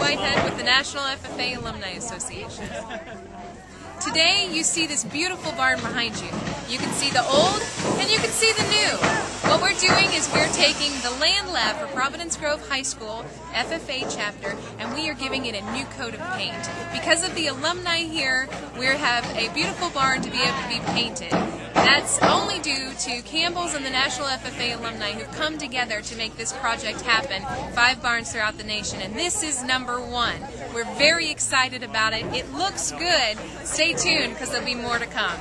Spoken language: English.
Whitehead with the National FFA Alumni Association. Today you see this beautiful barn behind you. You can see the old and you can see the new. What we're doing is we're taking the land lab for Providence Grove High School FFA chapter and we are giving it a new coat of paint. Because of the alumni here, we have a beautiful barn to be able to be painted. That's only due to Campbell's and the National FFA alumni who've come together to make this project happen. Five barns throughout the nation, and this is number one. We're very excited about it. It looks good. Stay tuned because there'll be more to come.